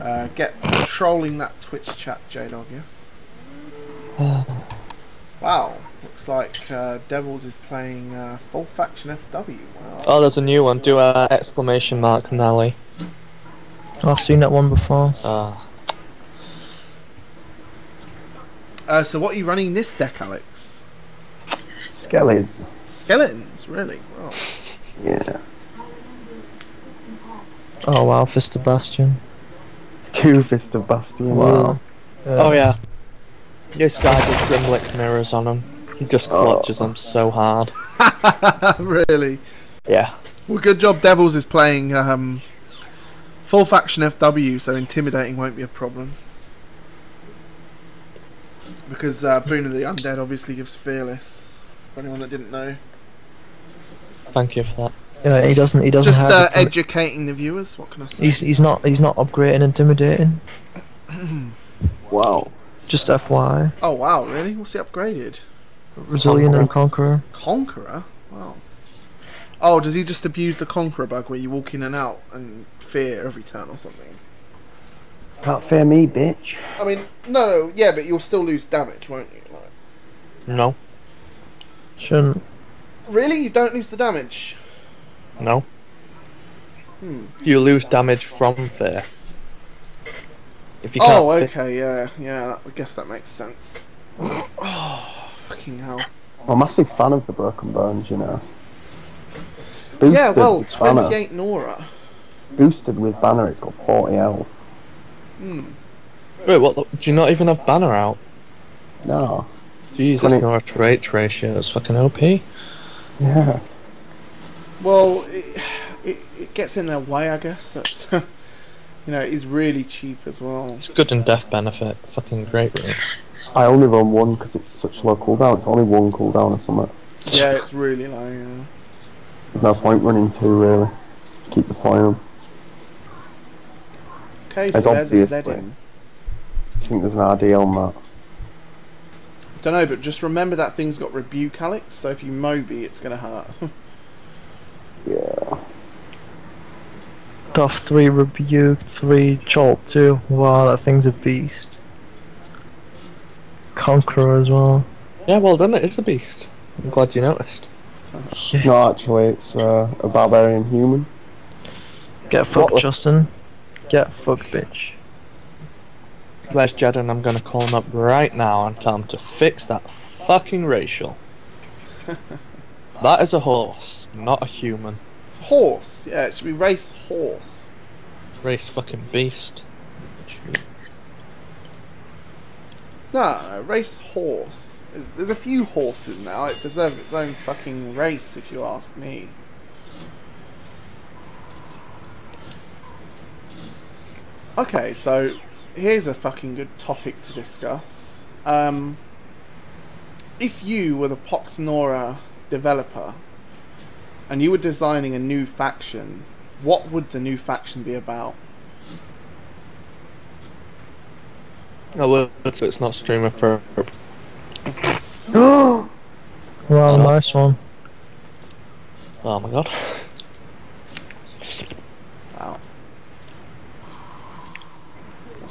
Uh, get trolling that Twitch chat, J Dog. Yeah. Wow. Looks like uh, Devils is playing uh, full faction FW. Wow. Oh, there's a new one. Do a exclamation mark Nally. I've seen that one before. Ah, Uh, so what are you running this deck, Alex? Skellies. Skeletons, really? Wow. Yeah. Oh wow, Fist of Bastion. Two Fist of Bastion. Wow. oh yeah. This guy does Grimlick mirrors on him. He just clutches them so hard. really? Yeah. Well, good job. Devils is playing um, full faction FW, so intimidating won't be a problem. Because uh, Boon of the Undead obviously gives fearless. For anyone that didn't know, Thank you for that. Yeah, he doesn't. He doesn't just have. uh, educating the viewers. What can I say? he's he's not he's not upgrading intimidating. Wow. Just FY. Oh wow, really? What's he upgraded? Resilient and Conqueror. Conqueror. Wow. Oh, does he just abuse the Conqueror bug where you walk in and out and fear every turn or something? Can't fear me, bitch. I mean, no, no, yeah, but you'll still lose damage, won't you? Like, No. Shouldn't. really, you don't lose the damage. No. Hmm. You lose damage from fear. If you can't Oh, fi- okay, yeah, yeah. I guess that makes sense. Oh, fucking hell. I'm a massive fan of the Broken Bones, you know. Boosted yeah, well, with Banner. 28 Nora. Boosted with Banner, it's got 40 L. Hmm. Wait, what? the- Do you not even have banner out? No. Jesus, Twenty- no rate ratio is fucking OP. Yeah. Well, it, it, it gets in their way, I guess. That's, you know, it is really cheap as well. It's good in death benefit. Fucking great rate. I only run one because it's such low cooldown. It's only one cooldown or something. Yeah, it's really low. Yeah. There's no point running two, really. Keep the point on. Okay, so It's there's a Z obviously- in. I think there's an RD on that. Don't know, but just remember that thing's got rebuke, Alex. So if you Moby, it's gonna hurt. Yeah. Got three rebuke, three chop 2. Wow, that thing's a beast. Conqueror as well. Yeah, well done. It is a beast. I'm glad you noticed. It's not actually, it's uh, a barbarian human. Get fucked, What- Justin. Get fucked, bitch. Where's Jed and I'm gonna call him up right now and tell him to fix that fucking racial. that is a horse, not a human. it's a horse. Yeah, it should be race horse. Race fucking beast. No, no, race horse. There's- There's a few horses now. It deserves its own fucking race, if you ask me. Okay, so here's a fucking good topic to discuss. Um, if you were the Poxnora developer and you were designing a new faction, what would the new faction be about? No, well, so it's not streamer pro. Wow, nice one. Oh my god. Wow.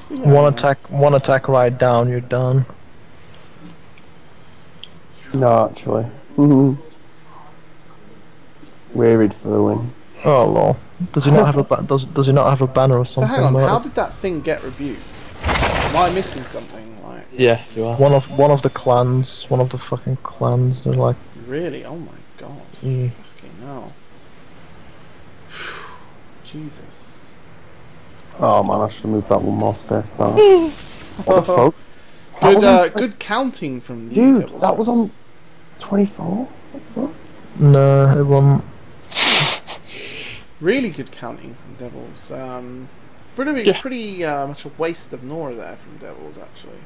One attack, one attack right down, you're done. No, actually. Mhm. Wearied for the win. Oh lol. Does he not have a ba- does does he not have a banner or So something? hang on, Like- how did that thing get rebuked? Am I missing something? Like, Yeah, you are. One of one of the clans, one of the fucking clans. They're like, really? Oh my god. Mm. Fucking hell. Jesus. Oh man, I should have moved that one more space back. what the fuck? Good, uh, good counting from you. Dude, that was on 24? What the fuck? no, it won't. Really good counting from Devils. Um, pretty, Yeah. pretty uh, much a waste of Nora there from Devils, actually.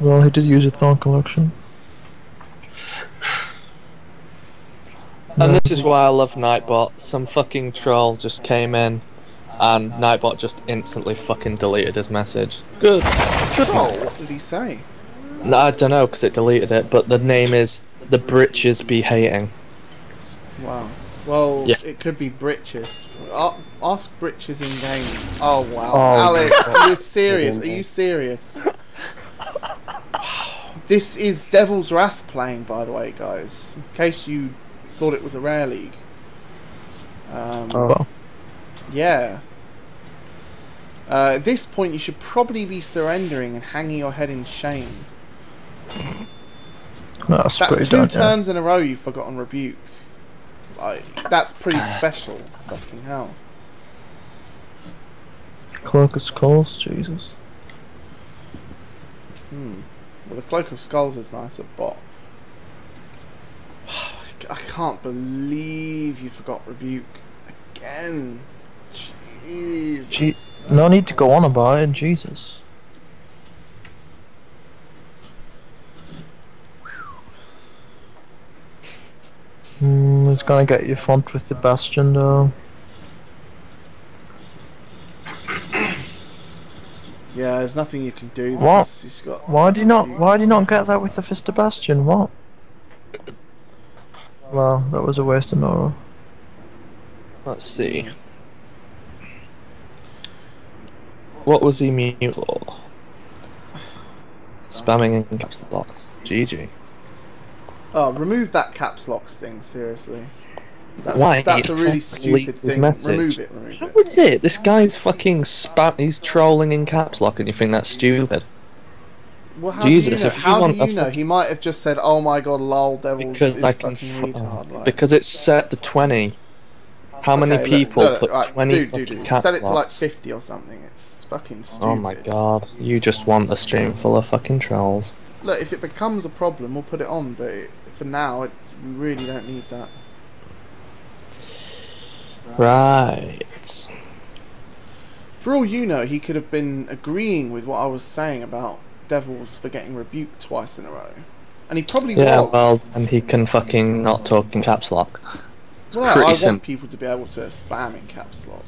Well, he did use a Thorn collection. And this is why I love Nightbot. Some fucking troll just came in, and Nightbot just instantly fucking deleted his message. Good. Good. Oh, what did he say? No, I don't know because it deleted it, but the name is the Britches Be Hating. Wow. Well, Yeah. it could be Britches. Ask Britches in game. Oh wow, Oh, Alex, God. are you serious? Are you serious? this is Devil's Wrath playing, by the way, guys. In case you thought it was a rare league. Um, Oh. Well, Yeah. Uh, at this point, you should probably be surrendering and hanging your head in shame. that's, That's pretty two done, yeah. turns in a row you've forgotten rebuke. Like, that's pretty special. Fucking hell. Cloak of Skulls, Jesus. Hmm. Well, the Cloak of Skulls is nice but... I can't believe you forgot rebuke again. Jesus. Gee, no need to go on about it, Jesus. Hmm, he's gonna get you font with the Bastion though. Yeah, there's nothing you can do. What? He's got Why do you not? Why do you not get that with the Fist of Bastion? What? Well, that was a waste of Nora. Let's see. What was he mute for? Spamming in caps locks. GG. Oh, remove that caps locks thing, seriously. That's, Why? That's a really fucking stupid deletes thing. message. Remove it, remove How it. is it? This guy's fucking spam. He's trolling in caps lock, and you think that's stupid? Well, how Jesus, do you know? how do you know? He might have just said, "Oh my god, lol, devils Because is I can. fucking retard." Like. because it's set to twenty. How many Okay, look, people look, put right, twenty dude, fucking dude, dude, caps Set it to like fifty or something. It's fucking stupid. Oh my god! You just want a stream full of fucking trolls. Look, if it becomes a problem, we'll put it on. But it, for now, it, we really don't need that. Right. For all you know, he could have been agreeing with what I was saying about devils for getting rebuked twice in a row, and he probably Yeah. was. Well, and he can fucking not talk in caps lock. Well, no, I pretty want people to be able to spam in caps lock.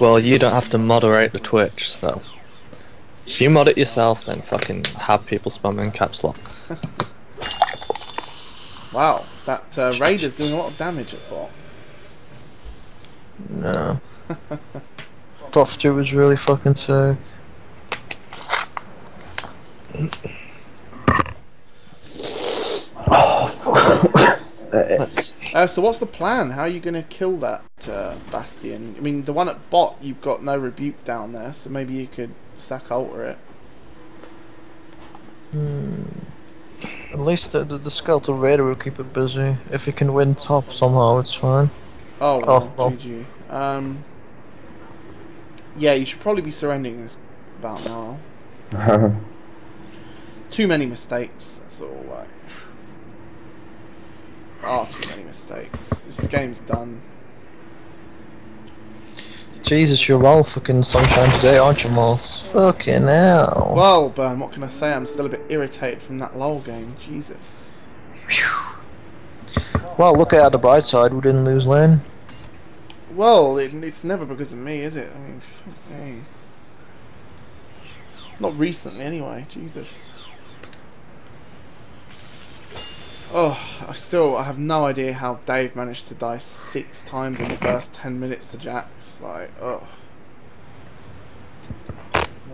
Well, you don't have to moderate the Twitch, so. If you mod it yourself, then fucking have people spamming caps lock. Wow, that uh, raider's doing a lot of damage at bot. No. Buff 2 was really fucking sick. Let's see. Uh, so what's the plan? How are you going to kill that uh, bastion? I mean, the one at bot, you've got no rebuke down there, so maybe you could sack altar it. Hmm. At least the, the, the Skeletal Raider will keep it busy. If he can win top somehow, it's fine. Oh, well, Oh, well. GG. Um, yeah, you should probably be surrendering this about now. Too many mistakes, that's all. Like, oh, too many mistakes. This game's done. Jesus, you're all fucking sunshine today, aren't you, Moss? Fucking hell. Well, Burn, what can I say? I'm still a bit irritated from that LOL game. Jesus. Well, look at the bright side, we didn't lose lane. Well, it, it's never because of me, is it? I mean, fuck me. Not recently, anyway. Jesus. Oh, I still I have no idea how Dave managed to die six times in the first ten minutes to Jax. Like, oh,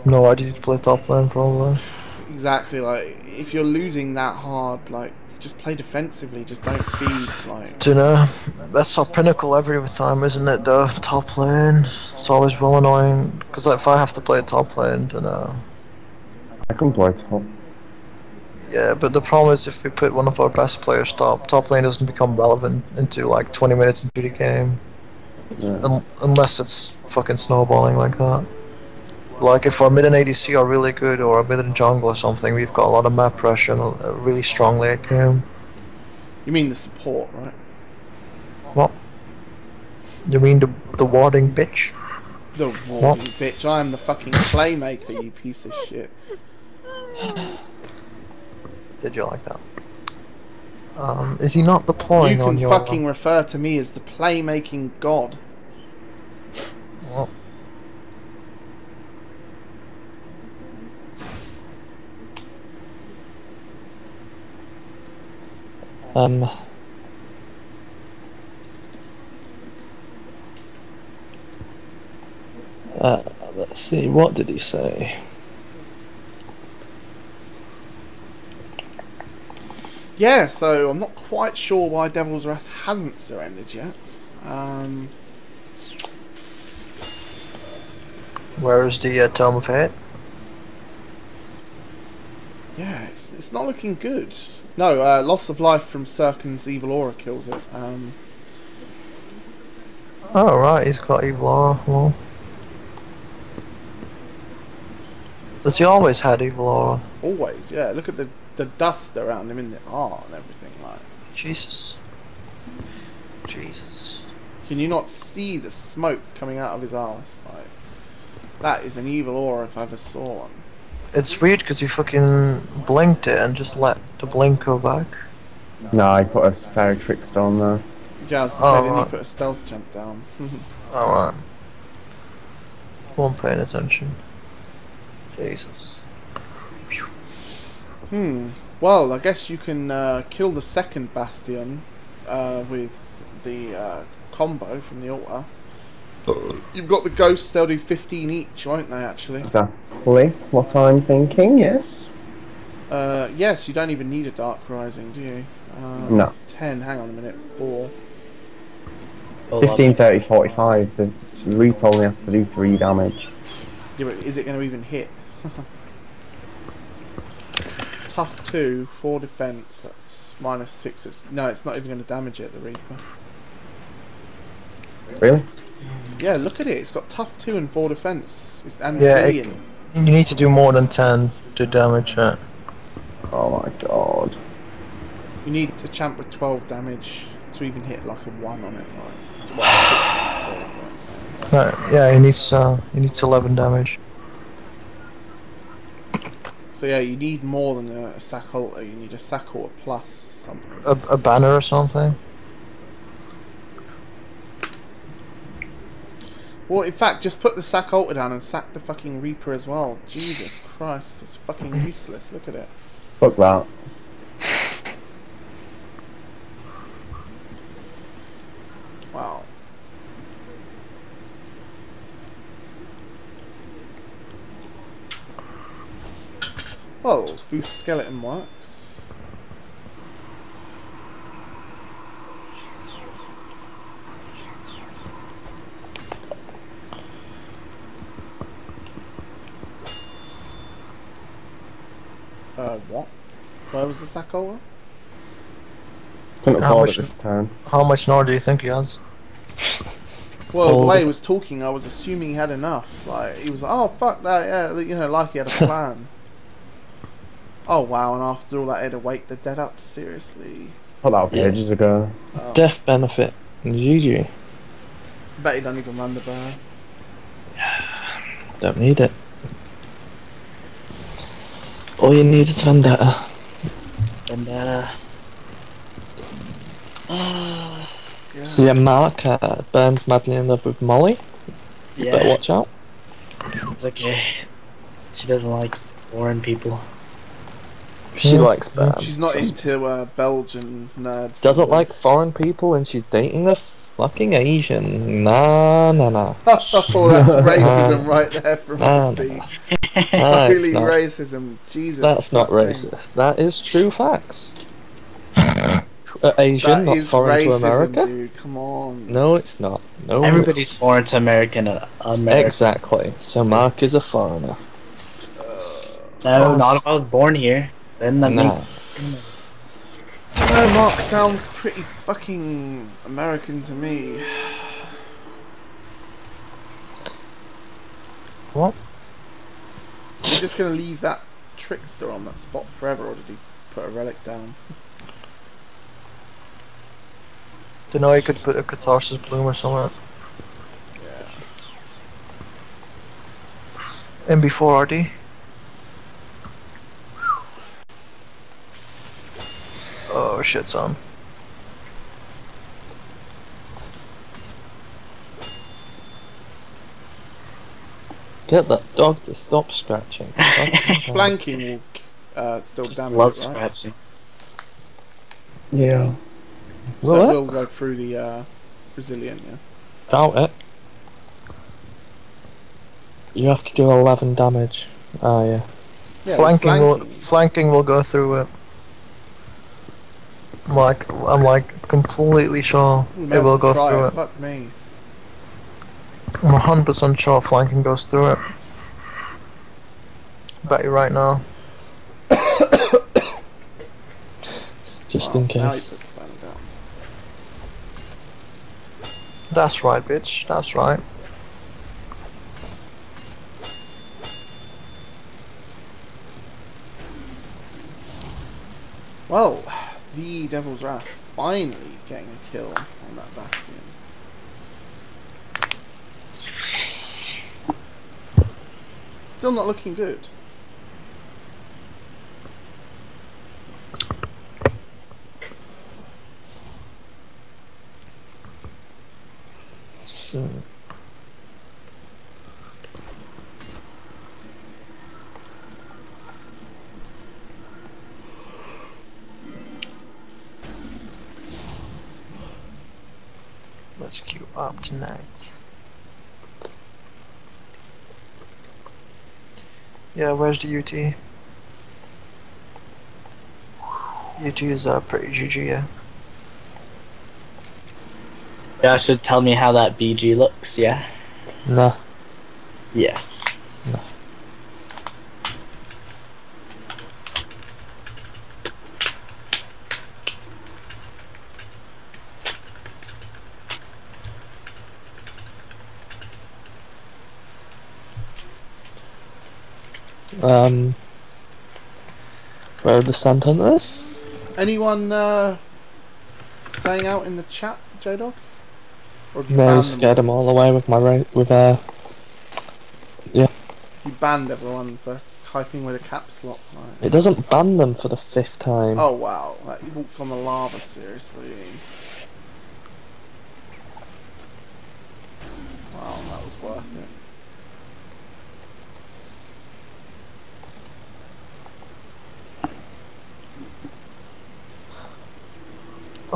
No idea to play top lane, probably. exactly. Like, if you're losing that hard, like, just play defensively. Just don't feed. Like, Dunno. That's our pinnacle every time, isn't it, though? Top lane. It's always well annoying. Because like if I have to play top lane, dunno. Uh, I can play top. Yeah, but the problem is if we put one of our best players top, top lane doesn't become relevant into like 20 minutes into the game. Yeah. Un- unless it's fucking snowballing like that. Like if our mid and ADC are really good or our mid and jungle or something, we've got a lot of map pressure and a a really strong late game. you mean the support, right? What? You mean the the warding bitch? The warning bitch. I am the fucking playmaker. You piece of shit. Did you like that? Um, is he not deploying You on can your? fucking refer to me as the playmaking god. Well, Um. Uh, let's see, what did he say? Yeah, so I'm not quite sure why Devil's Wrath hasn't surrendered yet. Um, Where is the uh, Tome of Hate? yeah, it's, it's not looking good. No, uh, loss of life from Sirkin's evil aura kills it. Um, Oh right, he's got evil aura. Well, has he always had evil aura? always, yeah. Look at the the dust around him in the art ah, and everything. Like, Jesus. Jesus. can you not see the smoke coming out of his ass? Like, that is an evil aura if I ever saw one. It's weird because he fucking blinked it and just let the blink go back. No, I put a fairy trickster on there. Yeah, I was Oh, gonna say, didn't right. put a stealth jump down? Alright. Wasn't paying attention. Jesus. Hmm. Well, I guess you can uh, kill the second bastion uh, with the uh, combo from the altar. You've got the ghosts; they'll do fifteen each, won't they? Actually, Exactly what I'm thinking, yes. uh, yes. You don't even need a dark rising, do you? Uh, No. Ten. Hang on a minute. Four. 15, 30, 45. The Reap only has to do 3 damage. Yeah, but is it going to even hit? Tough two, four defense. That's minus six. It's no, it's not even going to damage it. The Reaper. Really? Yeah, look at it. It's got tough two and four defense. It's, and Yeah, it- You need to do more than 10 to damage it. Oh my god. You need to champ with 12 damage to even hit like a 1 on it. Like, well, 16, so, Uh, yeah, he needs uh, he needs 11 damage. So yeah, you need more than a, a sack altar. You need a sack altar plus something. A, a banner or something. Well, in fact, just put the sack altar down and sack the fucking Reaper as well. Jesus Christ, it's fucking useless. Look at it. Fuck that. Wow. Well, boost skeleton works. Uh, what? Where was the sack over? Couldn't How much- it. How much more do you think he has? Well, the Oh, way he was talking, I was assuming he had enough. Like he was like, "Oh fuck that," yeah, you know, like he had a plan. oh wow! And after all that, he had to wake the dead up. Seriously, Put that up Yeah. ages ago. oh, Death benefit. GG. bet he don't even run the burn. Don't need it. All you need is Vendetta. Vendetta. Yeah. So yeah, Mark uh, burns madly in love with Molly. You better yeah, watch out. it's okay. She doesn't like foreign people. She Yeah. likes burn. She's not into uh, Belgian nerds. Doesn't like foreign people and she's dating a fucking Asian. Nah, nah, nah. oh, that's racism right there from Ah, his no. speech. Nah, it's Really not. racism. Jesus. That's not fucking- racist. That is true facts. Uh, Asian, That not is foreign racism, to America. dude. Come on. No, it's not. No, Everybody's foreign to American. Uh, America. exactly. So Mark is a foreigner. No, Oh, not if I was born here. Then no. Mark sounds pretty fucking American to me. What? We're just gonna leave that trickster on that spot forever, or did he put a relic down? Then I could put a catharsis bloom or something. Yeah. In before, Artie. shits on. Get that dog to stop scratching. Flanking will uh, still Just damage love it, right? scratching. Yeah. So will it will go through the uh, resilient, yeah. Doubt it. You have to do 11 damage. Oh, yeah. yeah flanking, flanking. Will, flanking will go through it. I'm like I'm like completely sure it will go Try through it. Fuck me. I'm 100 percent sure flanking goes through it. Bet you right now. Just Well, in oh, case. puts the banner down. That's right, bitch. That's right. Well, the Devil's Wrath finally getting a kill on that Bastion. Still not looking good. So, Let's queue up tonight. Yeah, where's the UT? UT is uh, pretty GG, yeah. Y'all should tell me how that BG looks, yeah? nah. Yes. Um. Where are the Sand Hunters? Anyone uh, saying out in the chat, J Dog? No, scared them? them all away with my ra- with uh. Yeah. You banned everyone for typing with a caps lock. Right. It doesn't ban them for the fifth time. Oh wow, like, you walked on the lava, seriously. Wow, that was worth it.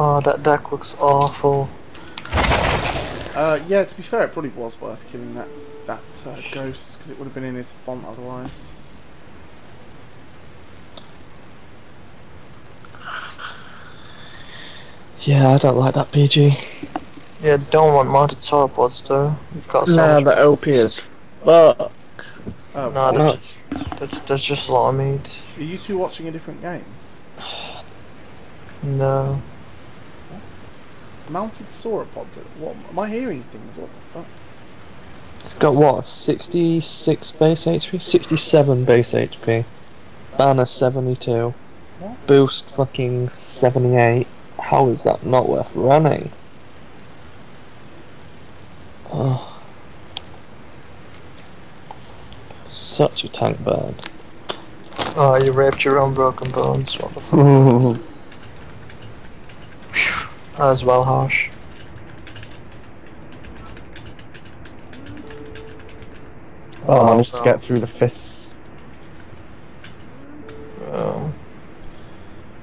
Oh, that deck looks awful. Uh, yeah, to be fair, it probably was worth killing that that uh, ghost because it would have been in his font otherwise. Yeah, I don't like that PG. Yeah, don't want mounted sauropods though. You've got so Nah, much. the OP is fuck. Oh, Nah, wow. there's, there's, there's just a lot of meat. are you two watching a different game? No. Mounted sauropod. What am I hearing things? What the fuck? It's got what? 66 base HP? 67 base HP. Banner 72. What? Boost fucking 78. How is that not worth running? Oh. Such a tank bird. Oh, you raped your own broken bones. What the f- That was well harsh. Oh, I managed no. to uh, get through the fists. Oh.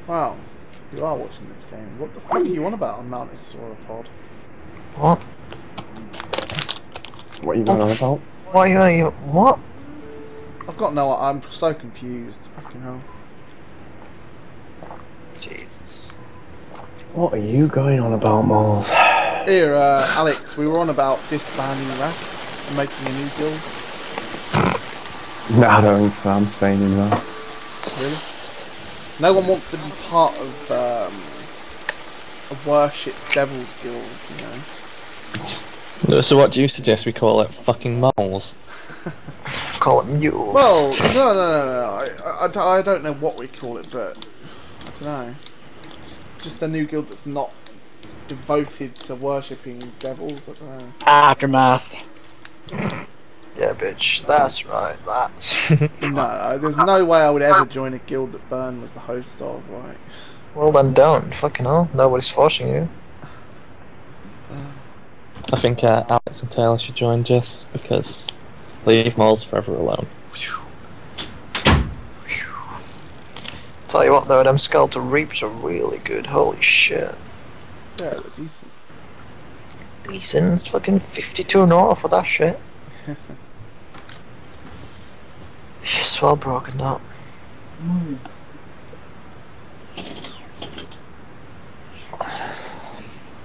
Wow, you are watching this game. What the fuck are you on about on mounted sauropod? what? What are you going on about? What are you? on What? I've got no. I'm so confused. Fucking hell. Jesus. What are you going on about, Moles? Here, uh, Alex, we were on about disbanding Wrath and making a new guild. Nah, I don't think so. I'm staying in there. Really? No one wants to be part of um, a worship devil's guild, you know. So what do you suggest we call it? Fucking moles? Call it mules. Well, no, no, no, no. I, I, I I don't know what we call it, but I don't know. Just, just a new guild that's not devoted to worshipping devils. I don't know. Aftermath. Yeah, bitch. That's right. That's. No, no, there's no way I would ever join a guild that Burn was the host of, right? well, then don't. Fucking hell. Nobody's forcing you. I think uh, Alex and Taylor should join Jess because leave moles forever alone. Tell you what, though, them skeletal reapers are really good. Holy shit. Yeah, they're decent. Decent. It's fucking 52 Nora for that shit. It's well broken that.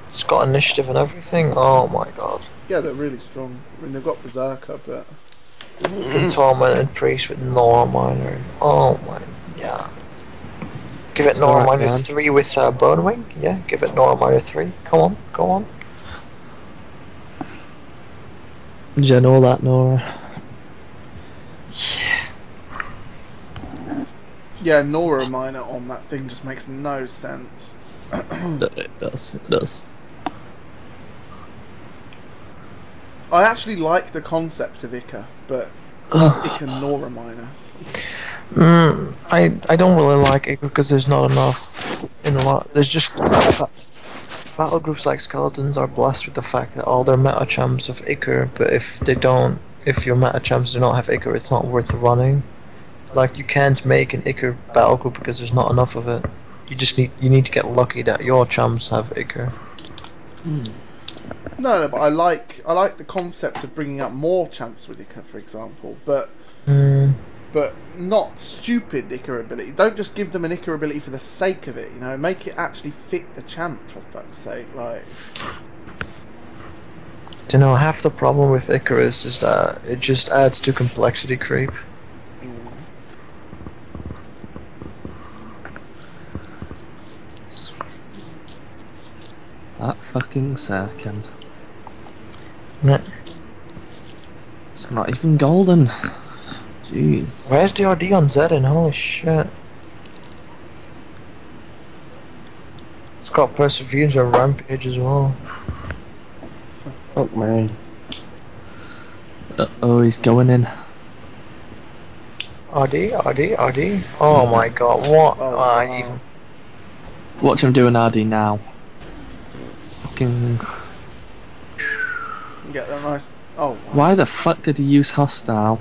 It's got initiative and everything. Oh my god. Yeah, they're really strong. I mean, they've got Berserker, but Fucking tormented priest with Nora Minor. Oh my god. Give it Nora Alright, Minor man. 3 with uh, Bone Wing? Yeah, give it Nora Minor 3. Come on, go on. Jen, all that, Nora. yeah, Nora Minor on that thing just makes no sense. It does, it does. I actually like the concept of Ica, but Ica Nora Minor. Mm, I I don't really like it because there's not enough in a lot. There's just battle groups like skeletons are blessed with the fact that all their meta champs have Icar, but if they don't, if your meta champs do not have Icar, it's not worth running. Like you can't make an Icar battle group because there's not enough of it. You just need you need to get lucky that your champs have Icar. No, no, but I like I like the concept of bringing up more champs with Ica, for example, but Mm, but not stupid Ica ability. Don't just give them an Ica ability for the sake of it. You know, make it actually fit the champ for fuck's sake. Like, you know, half the problem with Icarus is that it just adds to complexity creep. That fucking second. Meh. It's not even golden. Jeez. Where's the RD on Zedin? Holy shit. It's got Perseverance and Rampage as well. Fuck me. Uh oh, he's going in. RD, RD, RD. Oh my god, what? Oh, wow. even. Watch him do an RD now. Fucking. get that nice. Oh, wow. Why the fuck did he use hostile?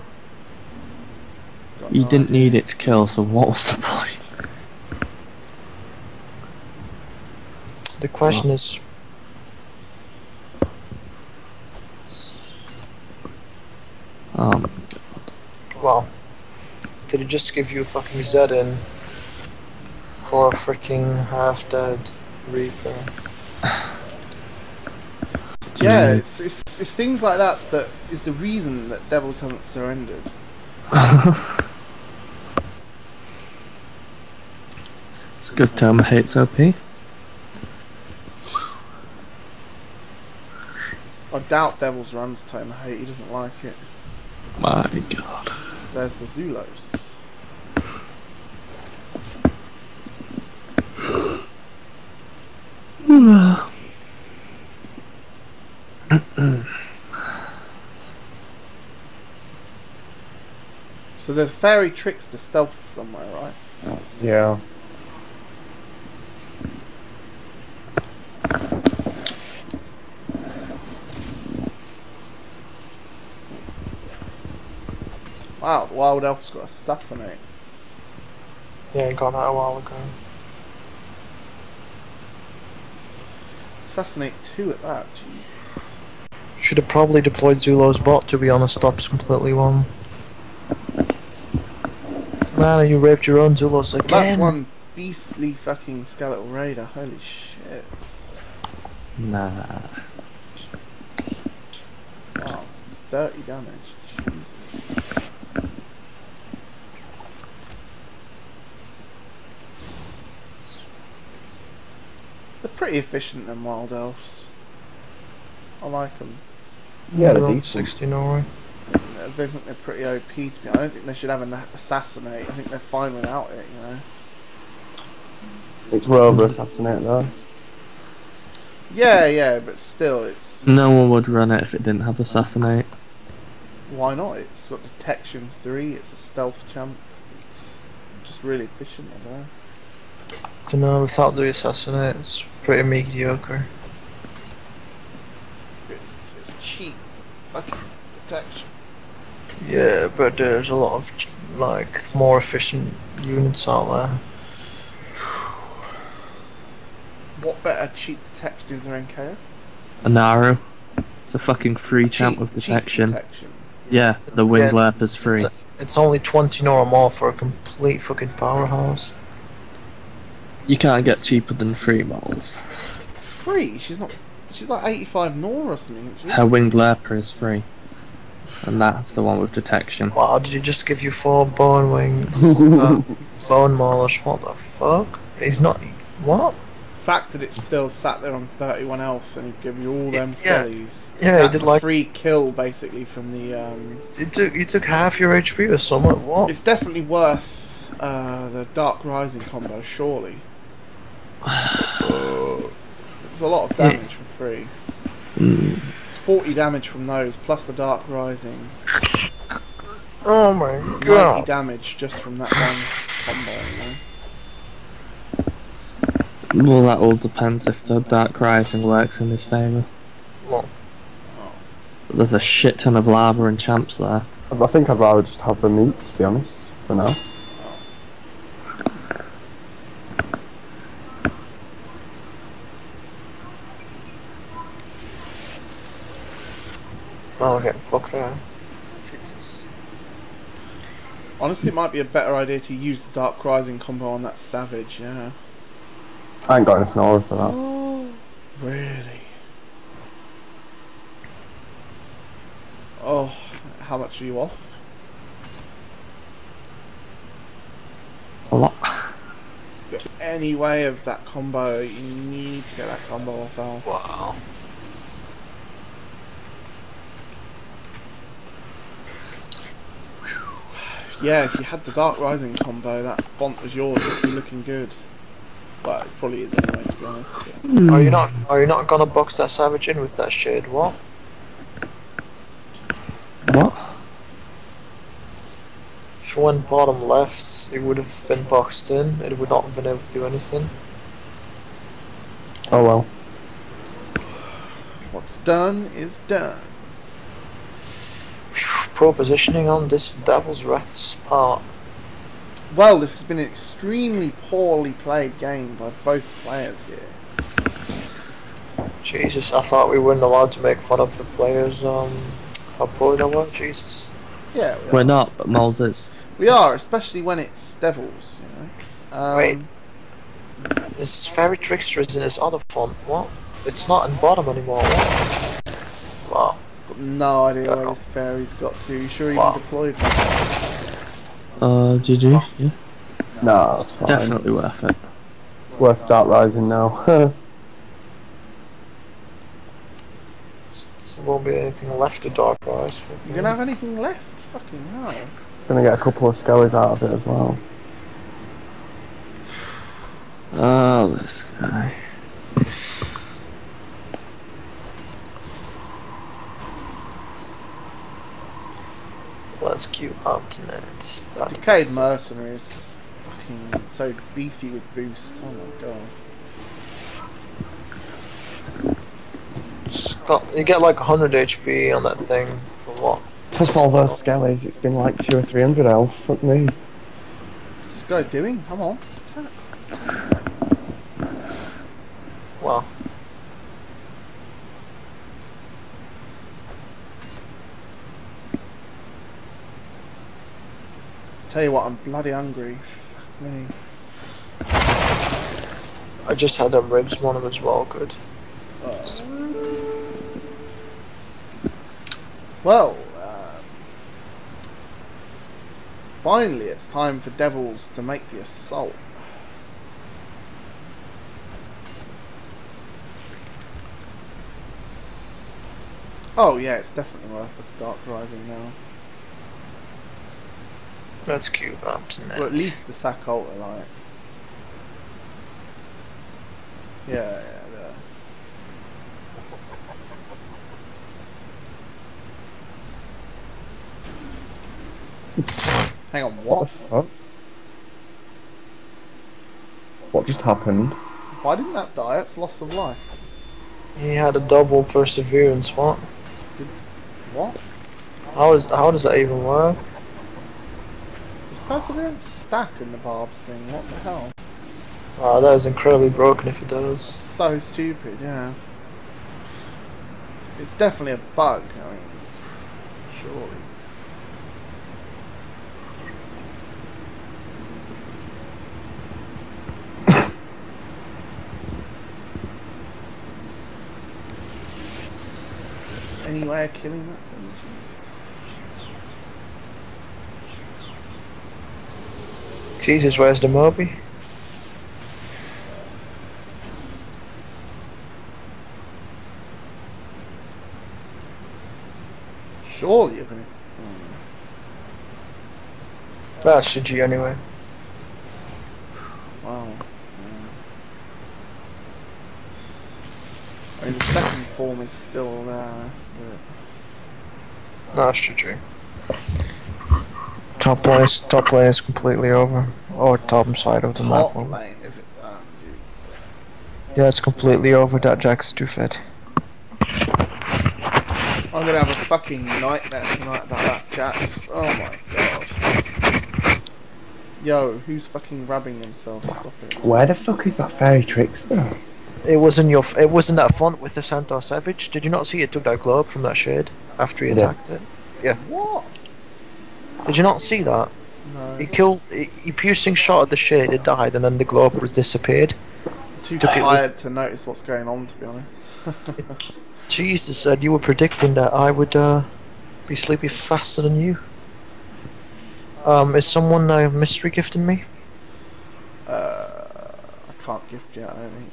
Got You no didn't idea. need it to kill, so what was the point? The question is, Um, well, did it just give you a fucking Zedin for a freaking half dead Reaper? Yeah, it's, it's, it's things like that that is the reason that Devils haven't surrendered. because Toma hates OP. I doubt Devils runs Tome of Hate. He doesn't like it. My god. There's the Zulos. So there's fairy tricks to stealth somewhere, right? Yeah. Wow, the wild elf's got assassinate. Yeah, I got that a while ago. Assassinate two at that, Jesus. Should have probably deployed Zulo's bot to be honest, stops completely one. Man, you raped your own Zulos That's again. one beastly fucking skeletal raider, holy shit. Nah. Wow, 30 damage, Jesus. They're pretty efficient, than wild elves. I like them. Yeah, they're Around Oh, decent. 60 Norway. I think they're pretty OP to me. I don't think they should have an assassinate. I think they're fine without it, you know. It's Rover Assassinate though. Yeah, yeah, but still, it's No one would run it if it didn't have assassinate. why not? It's got detection three. It's a stealth champ. It's just really efficient. I don't know. To know without the assassinate, it's pretty mediocre. It's, it's cheap. Fucking detection. Yeah, but there's a lot of like more efficient units out there. What better cheap detection is there in KF? A Naru. It's a fucking free champ Cheap- with cheap detection. detection. Yeah, the winged Yeah, lerp is free. It's, it's only 20 nor more for a complete fucking powerhouse. You can't get cheaper than free models. Free? She's not. She's like 85 Nor or something. isn't she? Her winged lerper is free. And that's the one with detection. Wow, did he just give you four bone wings? uh, bone maulers, what the fuck? He's not. What? fact that it's still sat there on 31 health and he'd give you all them Yeah. skellies. Yeah, he That's did like- free kill basically from the. Um, You took, you took half your HP or something, what? it's definitely worth uh, the Dark Rising combo, surely. It's a lot of damage for free. It's 40 damage from those, plus the Dark Rising. Oh my 90 god. damage just from that one combo, you know? Well, that all depends if the Dark Rising works in his favour. Well, There's a shit ton of lava and champs there. I think I'd rather just have the meat, to be honest, for now. Oh, okay, fuck that. Jesus. Honestly, it might be a better idea to use the Dark Rising combo on that Savage, yeah. I ain't got enough Nora for that. Oh, really? Oh, how much are you off? A lot. Got Any way of that combo, you need to get that combo off Wow. Yeah, if you had the Dark Rising combo, that font was yours. It'd be looking good. But it probably is anyway, to be honest. But Are you not? Are you not gonna box that savage in with that shade? What? What? If you went bottom left, it would have been boxed in. It would not have been able to do anything. Oh well. what's done is done. Pro positioning on this Devil's Wrath's part. Well, this has been an extremely poorly played game by both players here. Jesus, I thought we weren't allowed to make fun of the players. Um, how poor they were. Jesus. Yeah, we are. We're not, but Moles is. We are, especially when it's Devils, you know. Um, Wait. This fairy trickster is in this other font. What? It's not in bottom anymore. What? Wow. Got no idea where this fairy's got to. You sure he Wow. deployed? Uh, GG? Yeah. No, that's fine. Definitely worth it. Worth Dark Rising now. There won't be anything left to Dark Rise for You gonna have anything left? Fucking hell. Gonna get a couple of skellies out of it as well. Oh, this guy. Let's queue up tonight. Decayed Mercenary is fucking so beefy with boost. Oh my god. Scott, you get like 100 HP on that thing for what? Plus all those skellies, it's been like two or three hundred health. Fuck me. What's this guy doing? Come on. Attack. Well, Tell you what, I'm bloody hungry. Fuck me. I just had them ribs, one of them as well, good. Well, uh, finally it's time for Devils to make the assault. Oh yeah, it's definitely worth the Dark Rising now. Let's queue up tonight. Or at least the sack altar, like. Yeah, yeah, there. Hang on, What what? the fuck? What just happened? Why didn't that die? It's loss of life. He had a double perseverance, what? What? How is how does that even work? It's stack in the Barb's thing? What the hell? Oh, that is incredibly broken if it does. So stupid, yeah. It's definitely a bug, I mean, surely. Anyway, killing that? Jesus, where's the Moby? Surely you're gonna. Hmm. That's the G anyway. Wow. Yeah. I mean, the second form is still there. But That's the G. Top lane is, top lane is completely over. Or top side of the map. top lane, is it? Oh. Yeah, it's completely over. That Jax's too fit. I'm gonna have a fucking nightmare tonight about that Jax. Oh my god. Yo, who's fucking rubbing himself? Stop it. Where the fuck is that fairy trickster? It was in your. f- It was in that font with the Centaur Savage. Did you not see it took that globe from that shade after he Yeah. attacked it? Yeah. What? Did you not see that? No. He killed. He, he piercing shot at the shade. It died, and then the globe was disappeared. Too took it tired with- to notice what's going on, to be honest. Jesus said you were predicting that I would uh, be sleepy faster than you. Um, is someone uh, mystery gifting me? uh, I can't gift yet, I don't think.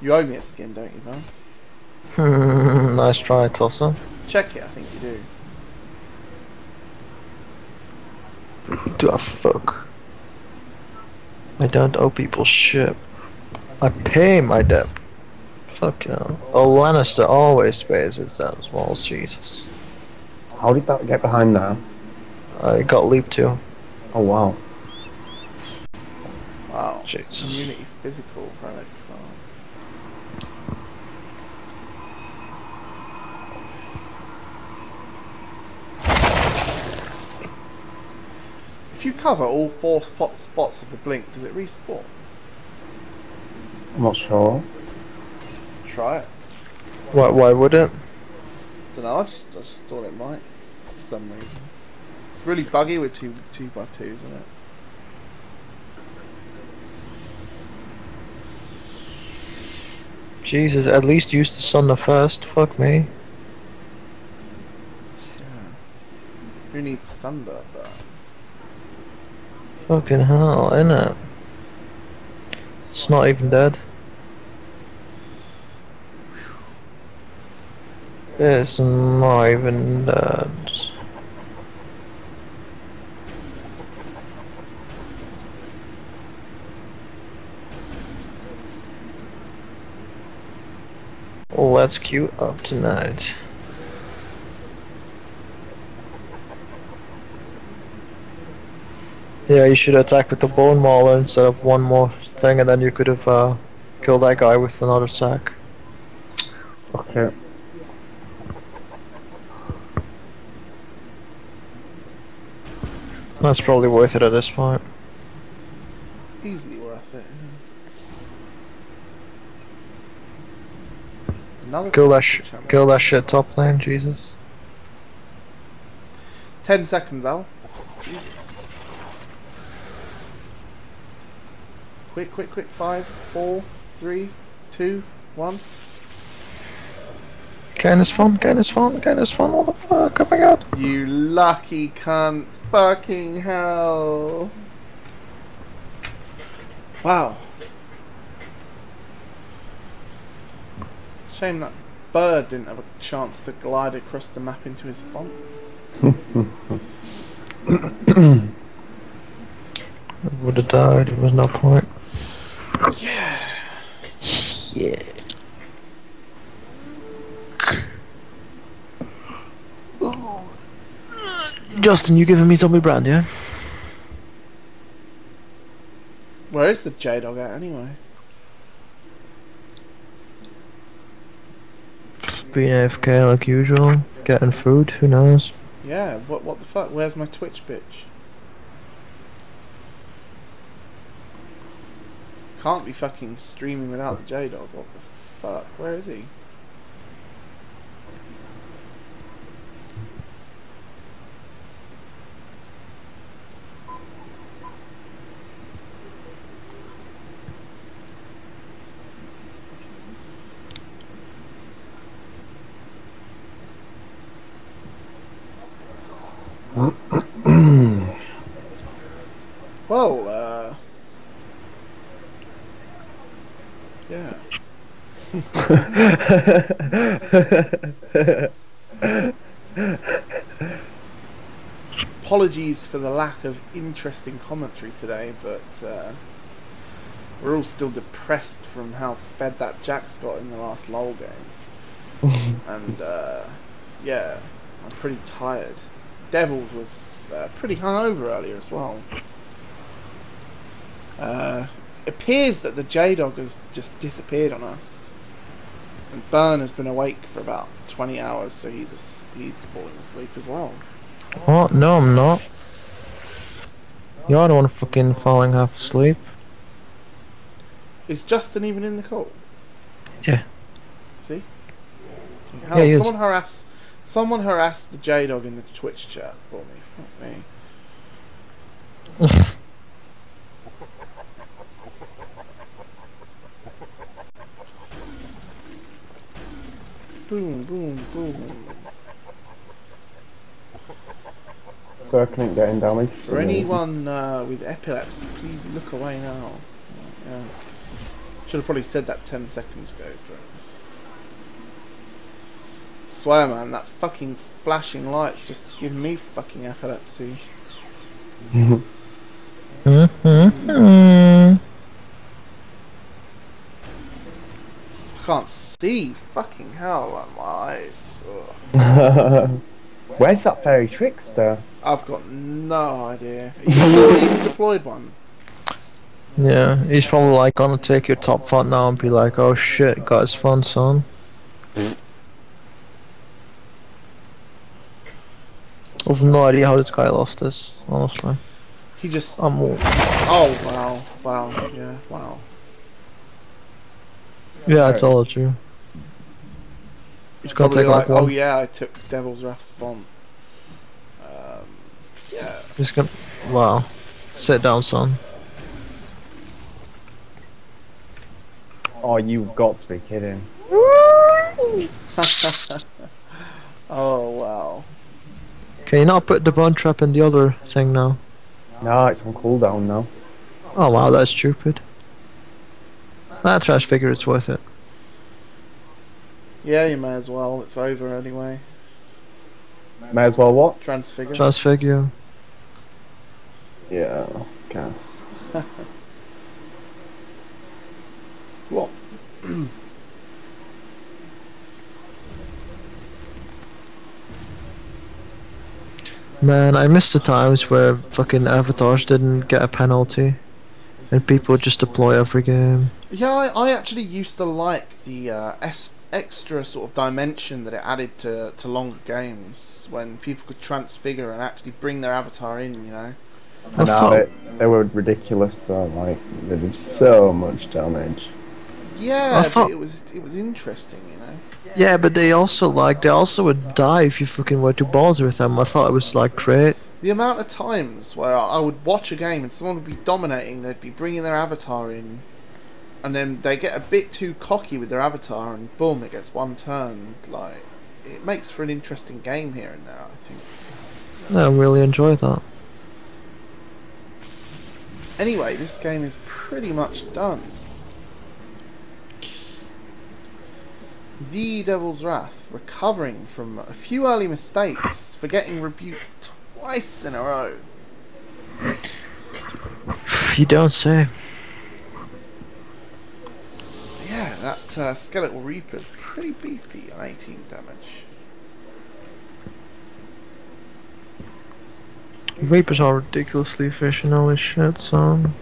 You owe me a skin, don't you, man? Hmm, nice try, Tosser. Check it, I think you do. Do I fuck? I don't owe people shit. I pay my debt. Fuck yeah. Oh, Lannister always pays his debt as well. Jesus. How did that get behind there? I got leap too. Oh wow. Wow. Jesus. Community physical relic. Wow. If you cover all four spot spots of the blink, does it respawn? I'm not sure. Try it. Why, why would it? I don't know. I just, I just thought it might for some reason. It's really buggy with two two by twos, isn't it? Jesus, at least use the sun first. Fuck me. Yeah. Who needs thunder though? Fucking hell, innit? It's not even dead. It's not even dead. Let's queue up tonight. Yeah, you should attack with the bone mauler instead of one more thing, and then you could have uh, killed that guy with another sack. Okay. That's probably worth it at this point. Easily worth it. Another Kill that, sh- kill that shit top lane, Jesus. Ten seconds, Al. Jesus. Quick, quick, quick. Five, four, three, two, one. Gain is fun, gain is fun, gain is fun, what the fuck, oh my god. You lucky cunt. Fucking hell. Wow. Shame that bird didn't have a chance to glide across the map into his font. Would have died, there was no point. Yeah. Yeah. Justin, you giving me zombie brand, yeah? Where is the J Dog at anyway? Being AFK like usual, getting food, who knows? Yeah, what what the fuck? Where's my Twitch bitch? Can't be fucking streaming without the J Dog. What the fuck? Where is he? Apologies for the lack of interesting commentary today, but uh, we're all still depressed from how fed that Jax got in the last LOL game. and uh, yeah, I'm pretty tired. Devils was uh, pretty hungover earlier as well. Uh, appears that the J Dog has just disappeared on us. And Burn has been awake for about 20 hours, so he's as- he's falling asleep as well. What? No, I'm not. You're the one fucking falling half asleep. Is Justin even in the call? Yeah. See? Yeah, he is. someone harass someone harass the J Dog in the Twitch chat for me. Fuck me. boom, boom, boom. Circling getting damage. For anyone uh, with epilepsy, please look away now. Yeah. Should have probably said that 10 seconds ago, but. Swear, man, that fucking flashing lights just give me fucking epilepsy. Mm-hmm. I can't see. Fucking hell, like, my eyes. Where's that fairy trickster? I've got no idea. Are you deployed one? Yeah, he's probably like gonna take your top font now and be like, oh shit, got his fonts on. I've no idea how this guy lost this, honestly. He just. I'm all... Oh, wow. Wow. Yeah, wow. Yeah, I told you. He's gonna take, like, like, oh one. yeah, I took Devil's Wrath's font. Um, yeah. He's gonna... Wow. Sit down, son. Oh, you've got to be kidding. Oh wow. Can you not put the bun trap in the other thing now? No, it's on cooldown now. Oh wow, that's stupid. That transfigure, it's worth it. Yeah, you may as well. It's over anyway. May as well what? Transfigure. Transfigure. Yeah, guess. what? Man, I miss the times where fucking avatars didn't get a penalty. And people just deploy every game. Yeah, I, I actually used to like the uh, es- extra sort of dimension that it added to, to longer games when people could transfigure and actually bring their avatar in, you know. I And now they, they were ridiculous though, like, they did so much damage. Yeah, I but thought- it was it was interesting, you know. Yeah, but they also like they also would die if you fucking were too ballsy with them. I thought it was like great. The amount of times where I would watch a game and someone would be dominating, they'd be bringing their avatar in, and then they get a bit too cocky with their avatar, and boom, it gets one turn. Like, it makes for an interesting game here and there, I think. No, I really enjoy that. Anyway, this game is pretty much done. The Devil's Wrath, recovering from a few early mistakes for getting rebuked twice in a row. You don't say. Yeah, that uh, Skeletal Reaper's pretty beefy on 18 damage. Reapers are ridiculously efficient, holy shit, son.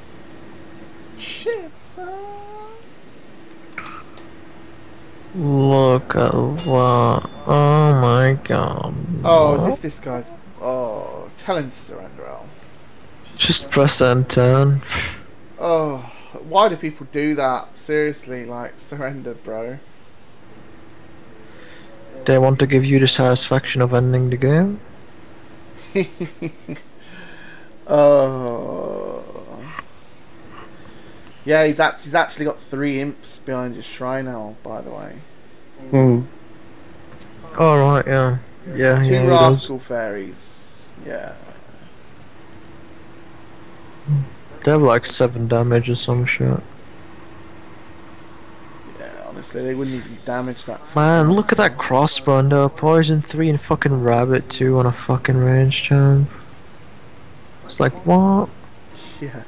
Shit, son. Look at what. Oh my god. Oh, as if this guy's. Oh, tell him to surrender, Al. Just press and turn. Oh, why do people do that? Seriously, like, surrender, bro. They want to give you the satisfaction of ending the game. oh. Yeah, he's, act- he's actually got three imps behind his shrine now, by the way. Hmm. Alright, yeah. Yeah, Two yeah, he does. rascal fairies. Yeah. They have like 7 damage or some shit. Yeah, honestly, they wouldn't even damage that. Man, look at that crossbow and uh, poison three and fucking Rabid two on a fucking range champ. It's like what? Yeah.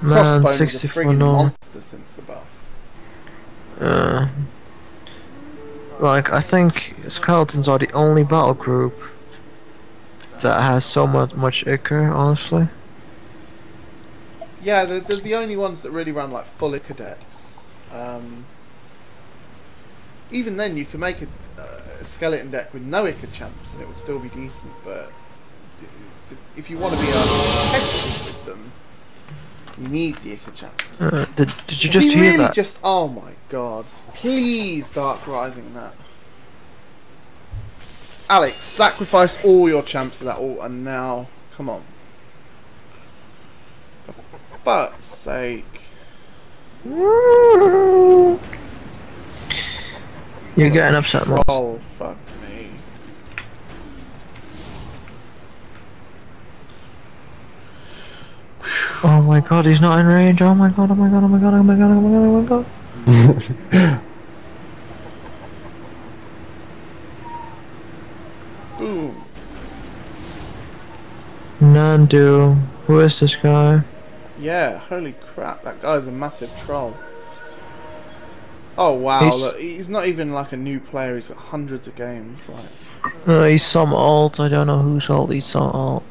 Man, Crossbones 64 friggin' no. monster since the buff. Uh, like I think skeletons are the only battle group that has so much much ichor. Honestly, Yeah, they're, they're the only ones that really run like full ichor decks. Um, even then, you can make a, a skeleton deck with no ichor champs and it would still be decent, but if you want to be competitive with them, you need the Ica champs. uh, did, did you just he hear really that? just oh my god. Please Dark Rising that. Alex, sacrifice all your champs to that ult and now come on. Fuck's sake. You're getting upset, Moss. Oh fuck me. Oh my god, he's not in range. Oh my god, oh my god, oh my god, oh my god, oh my god, oh my god. Boom. Nandu. Who is this guy? Yeah, holy crap, that guy's a massive troll. Oh wow, He's- look, he's not even like a new player, he's got hundreds of games, like Uh, he's some alt. I don't know who's alt. He's some alt.